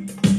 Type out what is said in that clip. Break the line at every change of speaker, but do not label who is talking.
you.